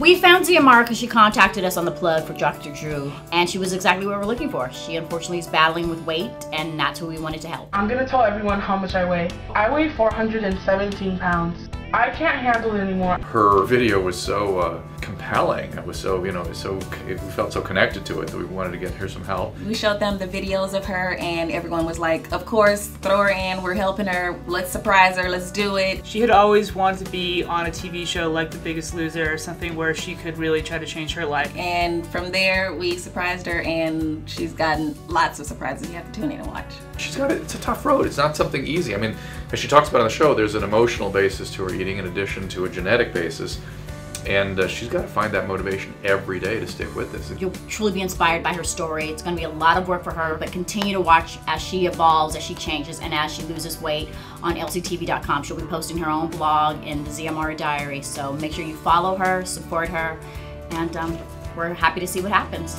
We found Xiomara because she contacted us on the plug for Dr. Drew, and she was exactly what we're looking for. She unfortunately is battling with weight, and that's who we wanted to help. I'm gonna tell everyone how much I weigh. I weigh 417 pounds. I can't handle it anymore. Her video was so uh, compelling. It was so, you know, so we felt so connected to it that we wanted to get her some help. We showed them the videos of her and everyone was like, of course, throw her in, we're helping her, let's surprise her, let's do it. She had always wanted to be on a TV show like The Biggest Loser or something where she could really try to change her life. And from there, we surprised her and she's gotten lots of surprises. You have to tune in and watch. She's got it, it's a tough road. It's not something easy. I mean, as she talks about on the show, there's an emotional basis to her eating in addition to a genetic basis. And uh, she's got to find that motivation every day to stick with this. You'll truly be inspired by her story. It's going to be a lot of work for her, but continue to watch as she evolves, as she changes, and as she loses weight on lctv.com. She'll be posting her own blog in the ZMR Diary. So make sure you follow her, support her, and um, we're happy to see what happens.